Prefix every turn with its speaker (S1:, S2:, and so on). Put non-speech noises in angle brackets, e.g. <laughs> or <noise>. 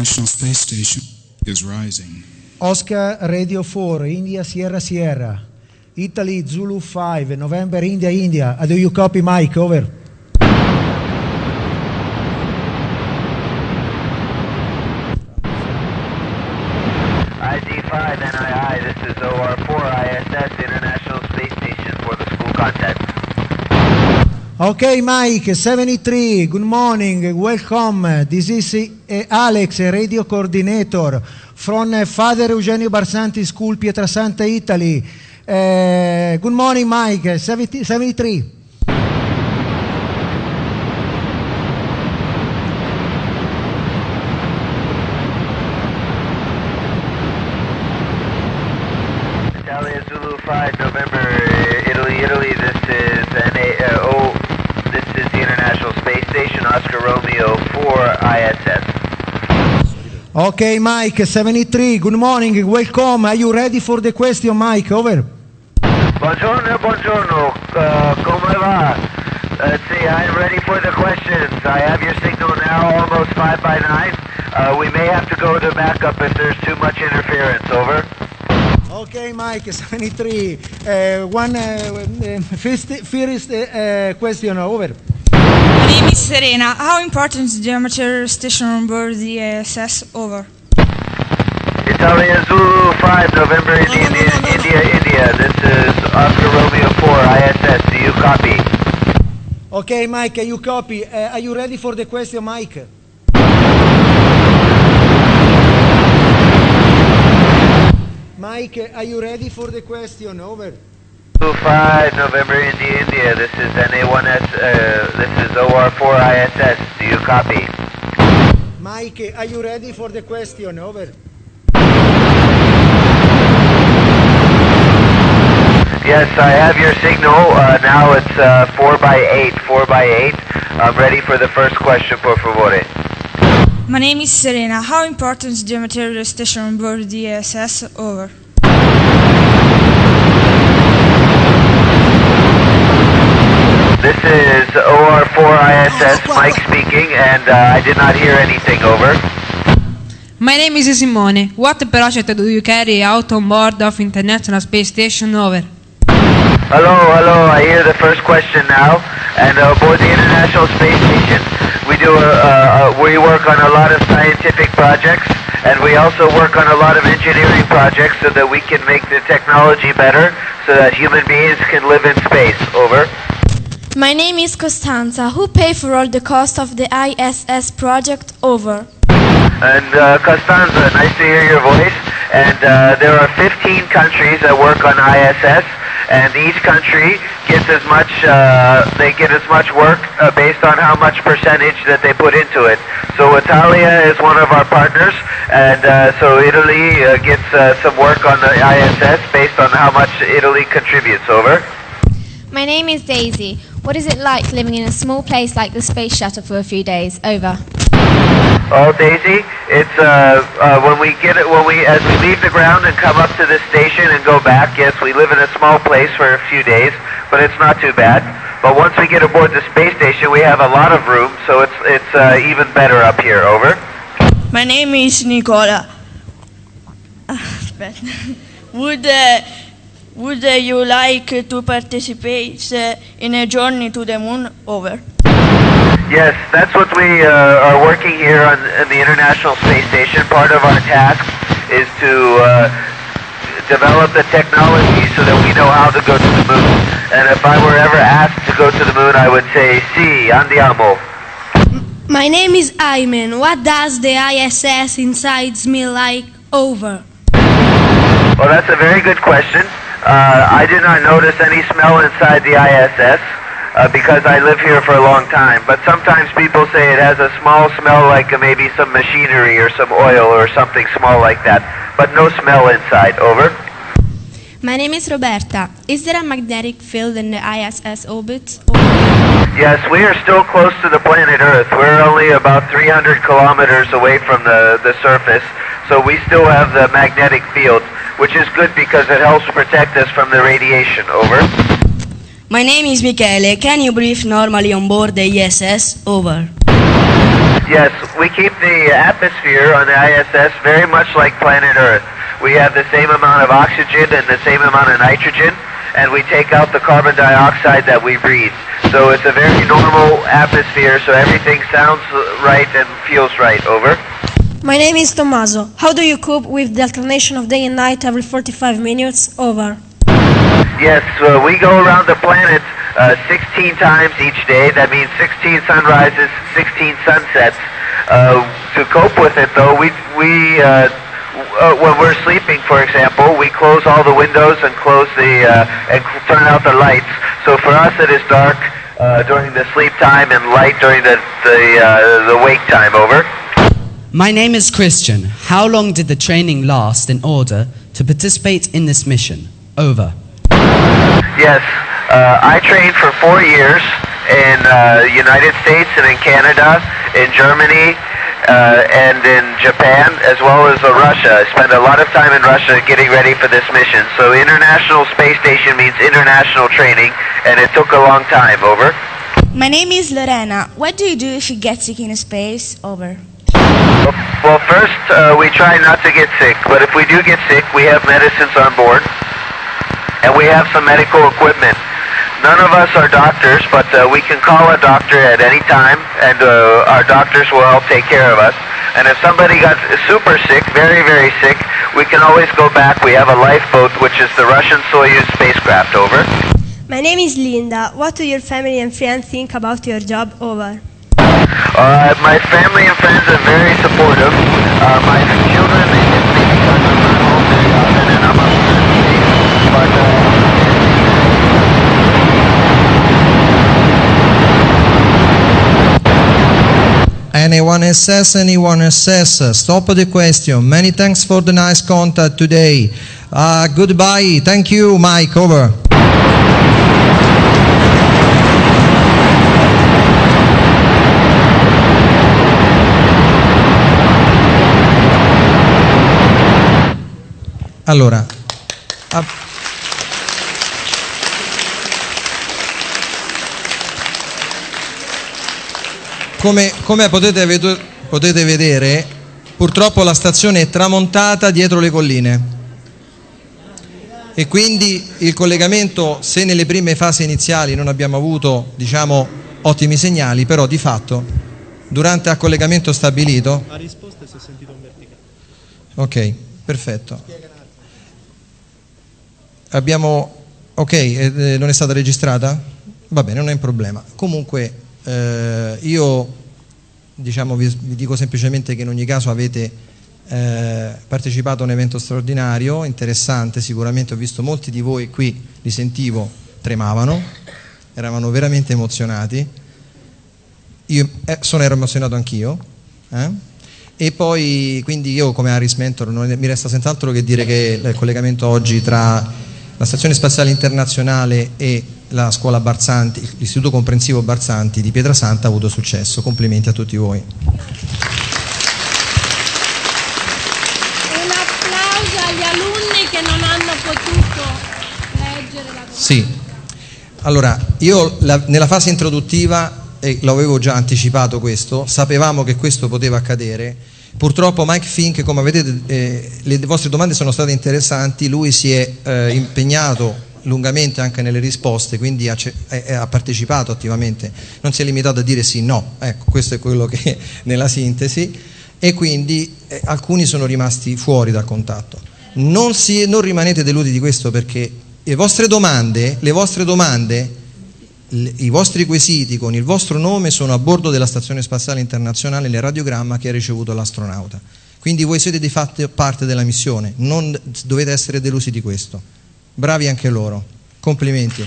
S1: International Space Station is rising.
S2: Oscar Radio 4, India Sierra Sierra. Italy Zulu 5, November India India. Do you copy Mike? Over.
S3: IG5 NII, this is OR4 ISS International Space Station for the school contact.
S2: Okay, Mike, 73, good morning, welcome. This is uh, Alex, radio coordinator from uh, Father Eugenio Barsanti School, Pietrasanta, Italy. Uh, good morning, Mike, 70, 73.
S3: Italia Zulu 5 November
S2: Okay, Mike, 73, good morning, welcome. Are you ready for the question, Mike? Over.
S3: Buongiorno, buongiorno. Uh, come va? Let's see, I am ready for the questions. I have your signal now, almost 5 by 9. Uh, we may have to go to backup if there's too much interference. Over.
S2: Okay, Mike, 73. Uh, one uh, uh, first, first uh, question, over.
S4: My name is Serena. How important is the amateur station on board the ISS? Over.
S3: Italia Zulu 5 November India, India, India, India. This is Oscar Romeo 4 ISS. Do you copy?
S2: Okay, Mike, you copy. Uh, are you ready for the question, Mike? Mike, are you ready for the question? Over.
S3: Zulu 5 November India, India. This is NA1S. Uh, this is OR4 ISS. Do you copy?
S2: Mike, are you ready for the question? Over.
S3: Yes, I have your signal. Uh, now it's uh, 4 by 8. 4 by 8. I'm ready for the first question, por favore.
S4: My name is Serena. How important is the material station on board the ISS? Over.
S3: This is OR4 ISS, Mike speaking, and uh, I did not hear anything. Over.
S5: My name is Simone. What project do you carry out on board of International Space Station? Over.
S3: Hello, hello. I hear the first question now. And uh, aboard the International Space Station, we do a, uh, uh, we work on a lot of scientific projects, and we also work on a lot of engineering projects so that we can make the technology better, so that human beings can live in space. Over.
S6: My name is Costanza. Who pay for all the cost of the ISS project? Over.
S3: And uh, Costanza, nice to hear your voice. And uh, there are 15 countries that work on ISS, and each country gets as much. Uh, they get as much work uh, based on how much percentage that they put into it. So Italia is one of our partners, and uh, so Italy uh, gets uh, some work on the ISS based on how much Italy contributes. Over.
S7: My name is Daisy. What is it like living in a small place like the space shuttle for a few days? Over.
S3: Oh, Daisy, it's uh, uh, when we get it when we as we leave the ground and come up to the station and go back. Yes, we live in a small place for a few days, but it's not too bad. But once we get aboard the space station, we have a lot of room, so it's it's uh, even better up here. Over.
S8: My name is Nicola. <laughs> Aspetta. Would uh, would uh, you like to participate uh, in a journey to the moon? Over.
S3: Yes, that's what we uh, are working here on, on the International Space Station. Part of our task is to uh, develop the technology so that we know how to go to the moon. And if I were ever asked to go to the moon, I would say, "Si, andiamo."
S6: My name is Ayman. What does the ISS inside smell like? Over.
S3: Well, that's a very good question. Uh, I did not notice any smell inside the ISS uh, because I live here for a long time. But sometimes people say it has a small smell like uh, maybe some machinery or some oil or something small like that. But no smell inside. Over.
S9: My name is Roberta. Is there a magnetic field in the ISS orbit?
S3: Yes, we are still close to the planet Earth. We're only about 300 kilometers away from the, the surface, so we still have the magnetic field, which is good because it helps protect us from the radiation. Over.
S10: My name is Michele. Can you breathe normally on board the ISS? Over.
S3: Yes, we keep the atmosphere on the ISS very much like planet Earth. We have the same amount of oxygen and the same amount of nitrogen, and we take out the carbon dioxide that we breathe. So it's a very normal atmosphere, so everything sounds right and feels right. Over.
S6: My name is Tommaso. How do you cope with the alternation of day and night every 45 minutes? Over.
S3: Yes, uh, we go around the planet uh, 16 times each day. That means 16 sunrises, 16 sunsets. Uh, to cope with it, though, we we uh, uh, when we're sleeping, for example, we close all the windows and close the uh, and turn out the lights. So for us, it is dark uh, during the sleep time and light during the the uh, the wake time. Over.
S11: My name is Christian. How long did the training last in order to participate in this mission? Over.
S3: Yes, uh, I trained for four years in uh, United States and in Canada, in Germany, uh, and in Japan, as well as uh, Russia. I spent a lot of time in Russia getting ready for this mission. So International Space Station means international training, and it took a long time. Over.
S12: My name is Lorena. What do you do if you get sick in space? Over.
S3: Well, first, uh, we try not to get sick, but if we do get sick, we have medicines on board, and we have some medical equipment. None of us are doctors, but uh, we can call a doctor at any time, and uh, our doctors will help take care of us. And if somebody got super sick, very, very sick, we can always go back. We have a lifeboat, which is the Russian Soyuz spacecraft. Over.
S6: My name is Linda. What do your family and friends think about your job? Over.
S3: Uh, my family and friends are very supportive. Uh, my children, they get me because I'm not home very often, and I'm upset. But uh,
S13: Anyone SS, anyone SS? Stop the question. Many thanks for the nice contact today. Uh, goodbye. Thank you, Mike. Over. Allora, a- come, come potete, vedo- potete vedere, purtroppo la stazione è tramontata dietro le colline e quindi il collegamento, se nelle prime fasi iniziali non abbiamo avuto diciamo, ottimi segnali, però di fatto durante il collegamento stabilito...
S14: La risposta si è sentito in verticale.
S13: Ok, perfetto. Abbiamo... Ok, eh, eh, non è stata registrata? Va bene, non è un problema. Comunque eh, io diciamo, vi, vi dico semplicemente che in ogni caso avete eh, partecipato a un evento straordinario, interessante, sicuramente ho visto molti di voi qui, li sentivo, tremavano, eravamo veramente emozionati. Io eh, sono ero emozionato anch'io. eh? E poi, quindi io come Aris Mentor non mi resta senz'altro che dire che il collegamento oggi tra la Stazione Spaziale Internazionale e la scuola Barzanti, l'Istituto Comprensivo Barzanti di Pietrasanta ha avuto successo. Complimenti a tutti voi.
S15: Un applauso agli alunni che non hanno potuto leggere la
S13: Sì, allora io la- nella fase introduttiva, e l'avevo già anticipato questo, sapevamo che questo poteva accadere. Purtroppo Mike Fink, come vedete, eh, le vostre domande sono state interessanti, lui si è eh, impegnato lungamente anche nelle risposte, quindi ha, è- ha partecipato attivamente, non si è limitato a dire sì, no, ecco, questo è quello che <laughs> nella sintesi, e quindi eh, alcuni sono rimasti fuori dal contatto. Non, si- non rimanete delusi di questo perché le vostre domande, le vostre domande, i vostri quesiti con il vostro nome sono a bordo della Stazione Spaziale Internazionale nel radiogramma che ha ricevuto l'astronauta. Quindi voi siete di fatto parte della missione, non dovete essere delusi di questo. Bravi anche loro. Complimenti.